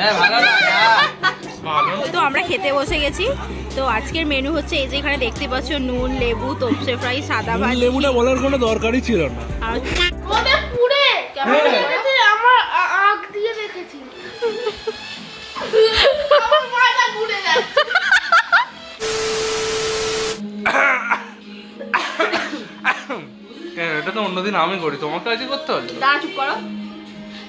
হ্যাঁ তো আমরা খেতে বসে গেছি। তো আজকের মেনু হচ্ছে এই যে এখানে দেখতে পাচ্ছ নুন লেবু তপসে ফ্রাই সাদা ভাত লেবুটা বলার কোনো দরকারই ছিল না। হ্যাঁ, এটা তো অন্যদিন আমি করি। তোমাকে আজকে করতে হলো দাঁড়া চুপ করো।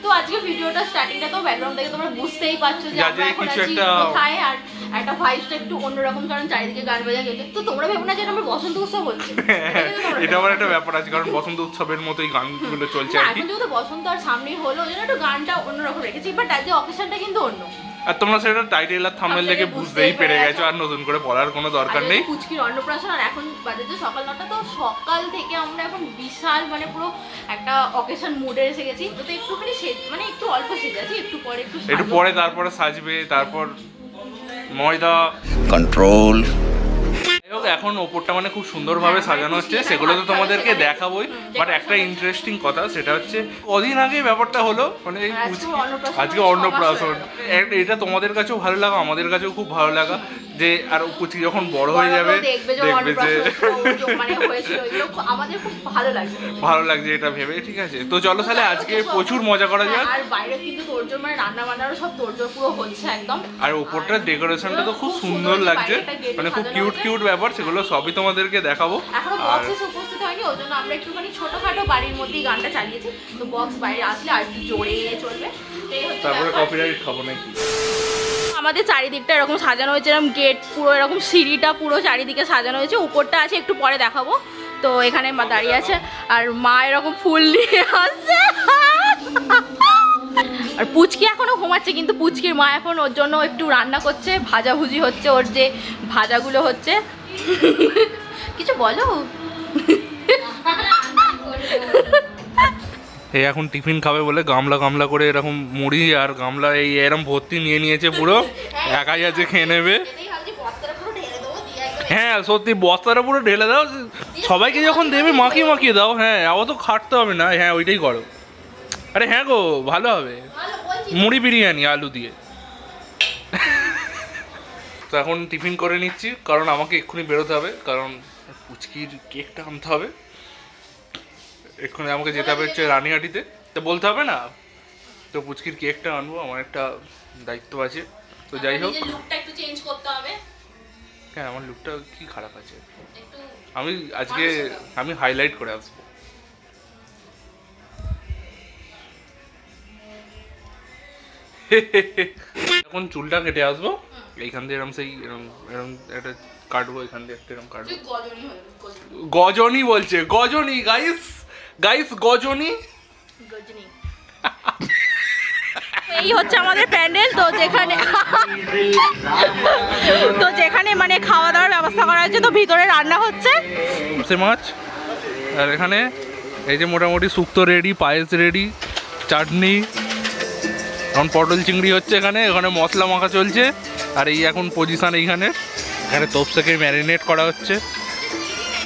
তো আজকে ভিডিওটা স্টার্টিংটা তো ব্যাকগ্রাউন্ড থেকে তোমরা বুঝতেই পারছ যে আমরা এখন আছি কোথায় আর একটা ভাইবটা একটু অন্যরকম কারণ চারিদিকে গান বাজা গেছে তো তোমরা ভেবো না যে আমরা বসন্ত উৎসব হচ্ছে এটা না। একটা ব্যাপার আছে কারণ বসন্ত উৎসবের মতোই গানগুলো চলছে এখন যেহেতু বসন্ত আর সামনেই হলো ওই জন্য একটু গানটা অন্যরকম রেখেছি বাট আজকে অকেশনটা কিন্তু অন্য। আর তোমরা সেটা টাইটেল আর থাম্বনেল দেখে বুঝতেই পেরে গেছো আর নতুন করে বলার কোনো দরকার নেই। পুচকির অন্নপ্রাশন আর এখন বাজে তো সকাল নটা তো সকাল থেকে আমরা এখন বিশাল মানে পুরো একটা অকেশন মুডে এসে গেছি। তো একটুখানি সে- মানে একটু অল্প সেজে আছি একটু পরে একটু একটু পরে তারপরে সাজবে তারপর ময়দা। Control হোক এখন ওপরটা মানে খুব সুন্দরভাবে হ্যাঁ, সাজানো হচ্ছে সেগুলো তো তোমাদেরকে দেখাবোই বাট একটা ইন্টারেস্টিং কথা সেটা হচ্ছে কদিন আগে ব্যাপারটা হলো মানে আজকে অন্নপ্রাশন। হয়ে হয়ে এটা তোমাদের কাছেও ভালো লাগা আমাদের কাছেও খুব ভালো লাগা। যে আর পুচকি যখন বড় হয়ে যাবে দেখবে যে মানে আমাদের খুব ভালো লাগছে। ভালো লাগছে এটা ভেবে ঠিক আছে। তো চলো তাহলে আজকে প্রচুর মজা করা যাক। আর বাইরে কিন্তু তোরজোর মানে রান্না বান্নারও সব তোরজোর পুরো হচ্ছে একদম। আর ওপরটার ডেকোরেশনটা তো খুব সুন্দর লাগছে। মানে খুব কিউট কিউট ব্যাপার সেগুলো সবই তোমাদেরকে দেখাবো। এখনও আর উপস্থিত হয়নি ওই জন্য আমরা একটুখানি ছোটখাটো বাড়ির মধ্যেই গানটা চালিয়েছি। তো বক্স বাইরে আসলে আর একটু জোরে চলবে। তারপরে। কপিরাইট খাব নাকি? আমাদের চারিদিকটা এরকম সাজানো হয়েছে, এরকম গেট পুরো, এরকম সিঁড়িটা পুরো চারিদিকে সাজানো হয়েছে। উপরটা আছে, একটু পরে দেখাবো। তো এখানে মা দাঁড়িয়ে আছে, আর মা এরকম ফুল নিয়ে আসছে। আর পুচকি এখনও ঘুমাচ্ছে, কিন্তু পুচকির মা এখন ওর জন্য একটু রান্না করছে, ভাজাভুজি হচ্ছে, ওর যে ভাজাগুলো হচ্ছে। কিছু বলো? এই এখন টিফিন খাবে বলে গামলা গামলা করে এরকম মুড়ি আর গামলা এই এরকম ভর্তি নিয়ে নিয়েছে পুরো। একাই আছে খেয়ে নেবে। হ্যাঁ সত্যি বস্তাটা পুরো ঢেলে দাও। সবাইকে যখন দেবে মাখিয়ে মাখিয়ে দাও। হ্যাঁ আবার তো খাটতে হবে না। হ্যাঁ ওইটাই করো। আরে হ্যাঁ গো ভালো হবে। মুড়ি বিরিয়ানি আলু দিয়ে। তো এখন টিফিন করে নিচ্ছি কারণ আমাকে এক্ষুনি বেরোতে হবে কারণ পুচকির কেকটা আনতে হবে। এক্ষুনি আমাকে যেতে হবে হচ্ছে রানিহাটিতে। তো বলতে হবে না তো পুচকির কেকটা আনব আমার একটা দায়িত্ব আছে। তো যাই হোক। লুকটা একটু চেঞ্জ করতে হবে। হ্যাঁ আমার লুকটা কি খারাপ আছে? আমি আজকে আমি হাইলাইট করে আসব। এখন চুলটা কেটে আসব। এইখান দিয়ে এরকম সেই এরকম একটা কাটবো এখান দিয়ে একটা এরকম কাটবো। তুই গজনি হয়ে গজনি। গজনি বলছে গজনি গাইস গাইস গজনি? গজনি। এই হচ্ছে আমাদের প্যান্ডেল তো যেখানে তো যেখানে মানে খাওয়া দাওয়ার ব্যবস্থা করা হয়েছে তো ভিতরে রান্না হচ্ছে। সে মাছ। আর এখানে এই যে মোটামুটি শুক্তো রেডি পায়েস রেডি চাটনি এখন পটল চিংড়ি হচ্ছে এখানে এখানে মশলা মাখা চলছে। আর এই এখন পজিশন এইখানে। এখানে তোপসাকে ম্যারিনেট করা হচ্ছে।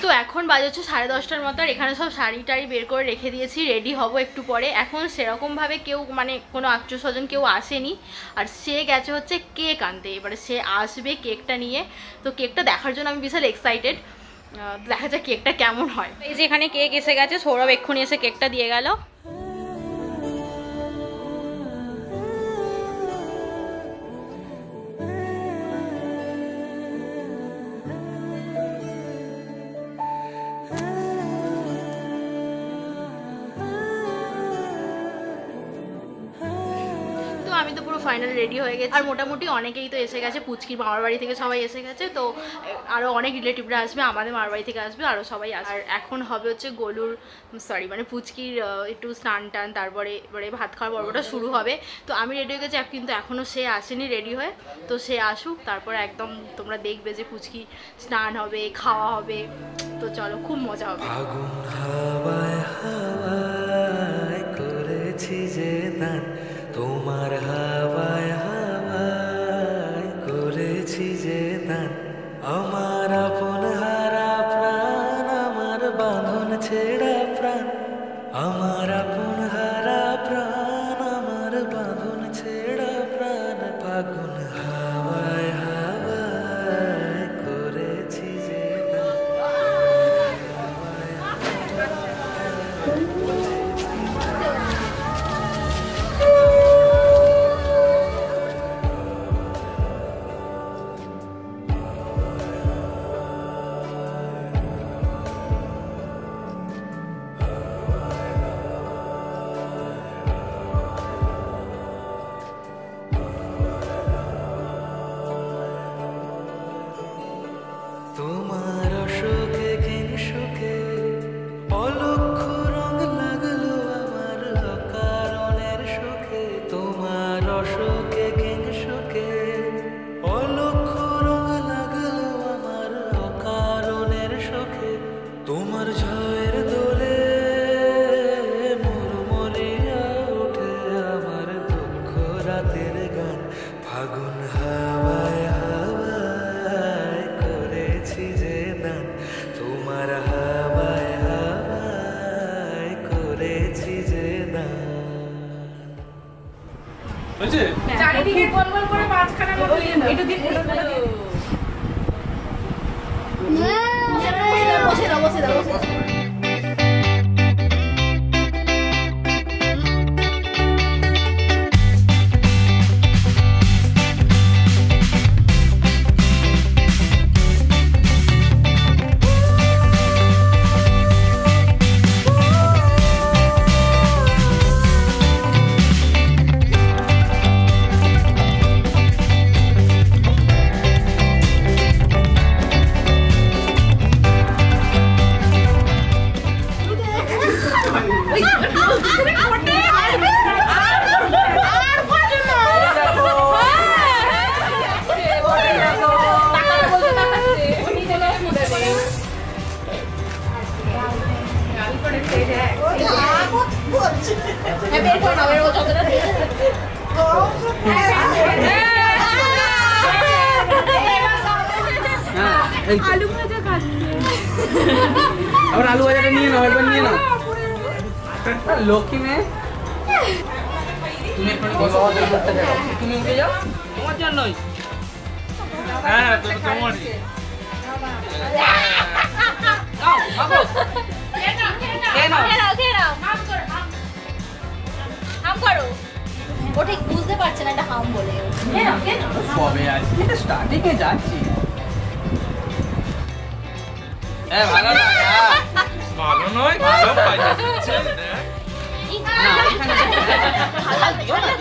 তো এখন বাজে হচ্ছে সাড়ে দশটার মতো, আর এখানে সব শাড়ি টাড়ি বের করে রেখে দিয়েছি রেডি হব একটু পরে। এখন সেরকমভাবে কেউ মানে কোনো আত্মীয় স্বজন কেউ আসেনি। আর সে গেছে হচ্ছে কেক আনতে, এবারে সে আসবে কেকটা নিয়ে। তো কেকটা দেখার জন্য আমি বিশাল এক্সাইটেড দেখা যাক কেকটা কেমন হয়। এই যে এখানে কেক এসে গেছে, সৌরভ এক্ষুনি এসে কেকটা দিয়ে গেল। ফাইনাল রেডি হয়ে গেছি। আর মোটামুটি অনেকেই তো এসে গেছে, পুচকির মামার বাড়ি থেকে সবাই এসে গেছে, তো আরও অনেক রিলেটিভরা আসবে, আমাদের মামার বাড়ি থেকে আসবে আরও সবাই আর এখন হবে হচ্ছে গলুর সরি মানে পুচকির একটু স্নান টান, তারপরে এবারে ভাত খাওয়ার পর্বটা শুরু হবে। তো আমি রেডি হয়ে গেছি, কিন্তু এখনও সে আসেনি রেডি হয়ে, তো সে আসুক, তারপর একদম তোমরা দেখবে যে পুচকি স্নান হবে, খাওয়া হবে, তো চলো, খুব মজা হবে। করেছি যে তোমার হাওয়ায় Tomorrow. ফাগুন হাওয়ায় হাওয়ায় করেছি যে দান। তোমার হাওয়ায় হাওয়ায় করেছি যে দান। হয়েছে? চারিদিকে গোল গোল করে মাঝখানে একটু দিয়ে বসে দাও বসে দাও বসে দাও। আলু ভাজা খাচ্ছে আবার আলু ভাজাটা নিয়ে নাও একবার নিয়ে নাও। লক্ষ্মী মেয়ে। তুমি একটু তুমি উঠে যাও। তোমার জন্যই। হ্যাঁ হ্যাঁ তোমারই ও ঠিক বুঝতে পারছে না এটা হাম বলে। সবে আছি এটা স্টার্টিং এ যাচ্ছি। ভালো হ্যাঁ। ভালো নয় ভালো দিও না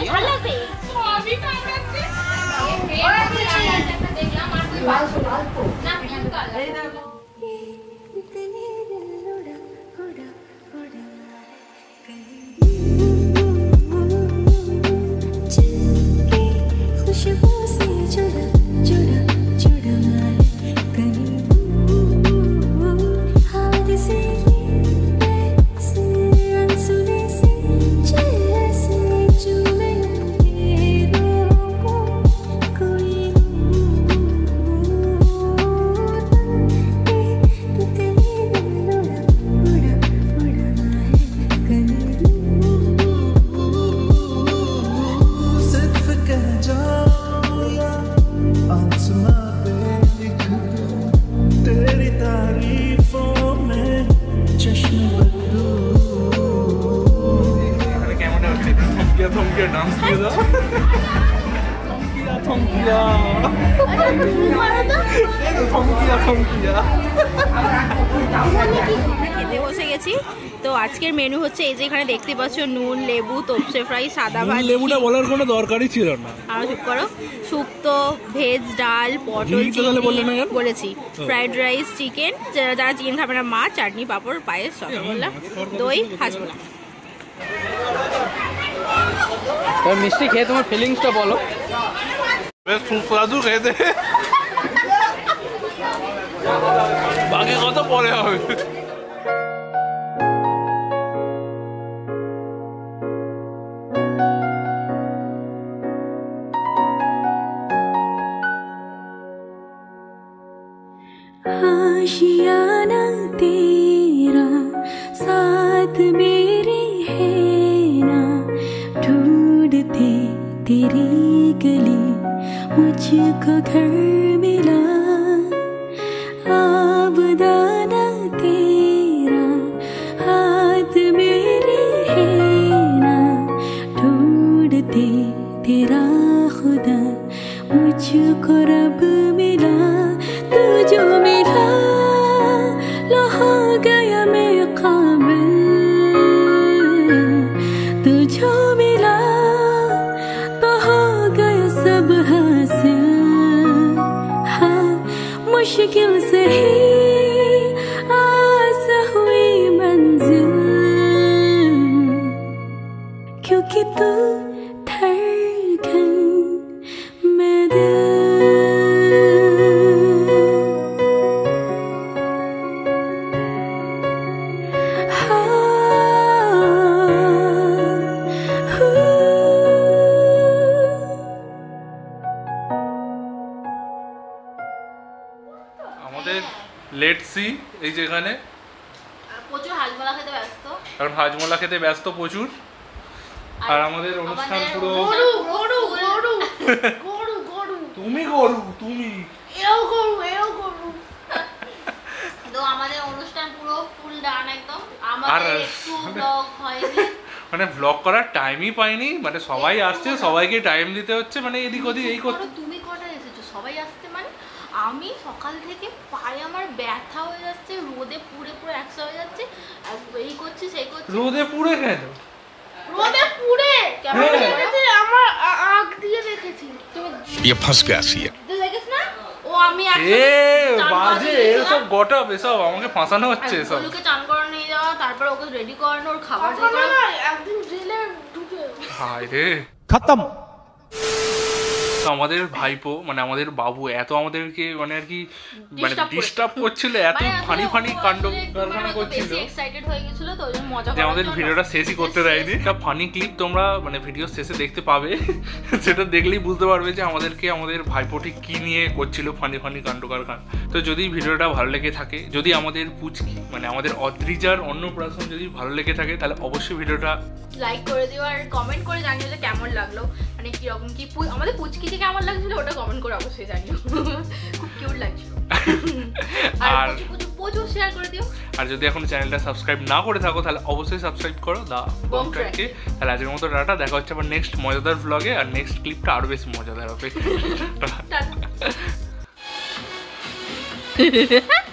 থমকিয়া ডান্স দিয়ে দাও? থমকিয়া থমকিয়া থমকিয়া। থমকিয়া খেতে বসে গেছি। তো আজকের মেনু হচ্ছে এই যে এখানে দেখতে পাচ্ছ নুন লেবু তপসে ফ্রাই সাদা ভাত লেবুটা বলার কোনো দরকারই ছিল না। আর চুপ করো। শুক্তো ভেজ ডাল পটল? বলেছি। ফ্রাইড রাইস চিকেন যারা চিকেন খাবে না মাছ চাটনি পাঁপড় পায়েস সব বললাম। দই হাঁসবোলা এবার মিষ্টি খেয়ে তোমার ফিলিংসটা বলো বেশ সুস্বাদু খেতে বাকি কত পরে হবে आशियाना तेरा साथ मेरे ढूंढते तेरी गली मुझको घर मिला লেট সি এই যে এখানে। প্রচুর হাজমলা খেতে ব্যস্ত। কারণ হাজমোলা খেতে ব্যস্ত প্রচুর। আর আমাদের অনুষ্ঠান পুরো গরু গরু গরু গরু গরু। তুমি গরু তুমি। এও গরু এও গরু। তো আমাদের অনুষ্ঠান পুরো ফুল ডান একদম। আমাদের একটু ব্লগ হয়নি। মানে ব্লগ করার টাইমই পাইনি মানে সবাই আসছে সবাইকে টাইম দিতে হচ্ছে মানে এদিক ওদিক এই করতে তুমি কটা এসেছ? সবাই আসতে মানে আমি সকাল থেকে পায়ে আমার ব্যথা হয়ে যাচ্ছে রোদে পুড়ে পুরো একসা হয়ে যাচ্ছে আর এই করছি সেই করছি রোদে পুড়ে কেন রোদে পুড়ে কেমন হ্যাঁ। করে? রেখেছে আমার আ- আগ দিয়ে রেখেছি তুমি ये फंस गया सी তুই দেখিস না ও আমি এ একসাথে চান বাজে করাতে এসব গেছিলাম। গটপ এসব আমাকে ফাঁসানো হচ্ছে আর এসব গোলুকে চান করানো নিয়ে যাওয়া তারপর ওকে রেডি করানো ওর খাবার কখনো দিয়ে করানো। নয় একদিন জেলে ঢুকে হায় রে खत्म তো আমাদের ভাইপো মানে আমাদের বাবু এত আমাদেরকে মানে আর কি মানে ডিস্টার্ব করছিল। এত মানে ফানি ফানি কাণ্ড আসলে কারখানা মানে করছিল। যে আমাদের ভিডিওটা শেষই করতে দেয়নি। একটা ফানি ক্লিপ তোমরা মানে ভিডিও শেষে দেখতে পাবে। সেটা দেখলেই বুঝতে পারবে যে আমাদেরকে আমাদের ভাইপোটি কি নিয়ে করছিল ফানি ফানি কাণ্ড কারখানা। তো যদি ভিডিওটা ভালো লেগে থাকে যদি আমাদের পুচকি মানে আমাদের অদ্রিজার অন্নপ্রাশন যদি ভালো লেগে থাকে তাহলে অবশ্যই ভিডিওটা লাইক করে দিও আর কমেন্ট করে জানিও যে কেমন লাগল। মানে কীরকম কি আমাদের কেমন লাগছিল ওটা কমেন্ট করে অবশ্যই জানিও। খুব কিউট লাগছিল। আর আর প্রচুর প্রচুর প্রচুর শেয়ার করে দিও। আর যদি এখন চ্যানেলটা সাবস্ক্রাইব না করে থাকো তাহলে অবশ্যই সাবস্ক্রাইব করো দা বম ট্র্যাককে তাহলে আজকের মতো ডাটা দেখা হচ্ছে আবার নেক্সট মজাদার ব্লগে আর নেক্সট ক্লিপটা আরও বেশি মজাদার হবে।